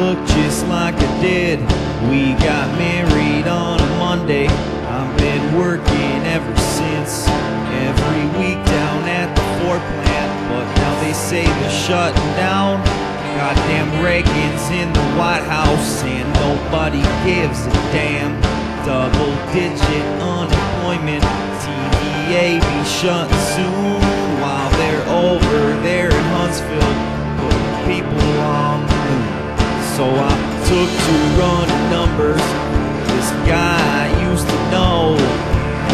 look just like I did. We got married on a Monday. I've been working ever since. Every week down at the Ford plant, but now they say they're shutting down. Goddamn Reagan's in the White House and nobody gives a damn. Double digit unemployment, TVA be shutting soon So I took to running numbers. This guy I used to know.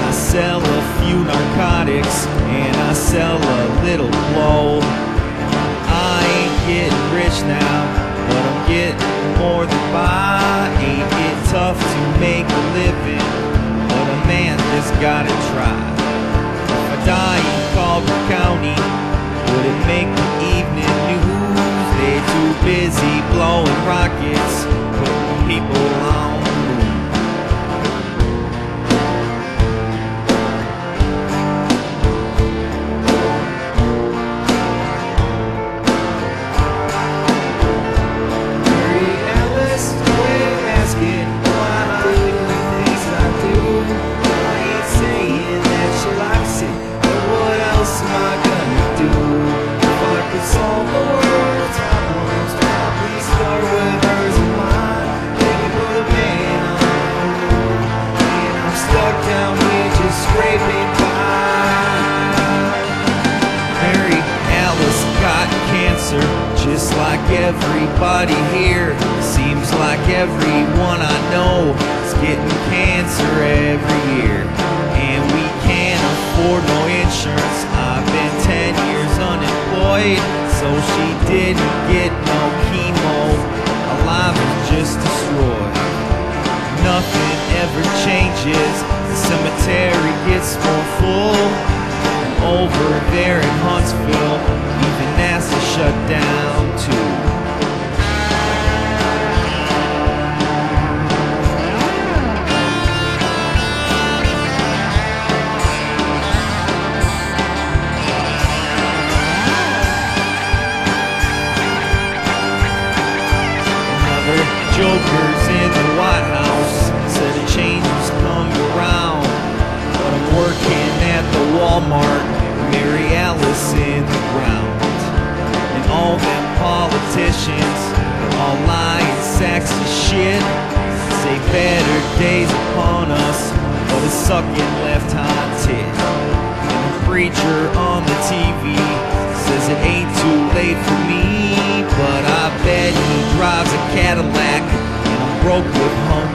I sell a few narcotics and I sell a little blow. I ain't getting rich now, but I'm getting more than by. Ain't it tough to make a living? But a man just gotta try. If I die in Colbert County, would it make the busy blowing rockets, putting people cancer, just like everybody here. Seems like everyone I know is getting cancer every year. Joker's in the White House. Said a change was coming around. But I'm working at the Walmart. Mary Alice in the ground. And all them politicians all lying sacks of shit. Say better days upon us. But a sucking left hand tit. And the preacher on the TV Cadillac. And I'm broke with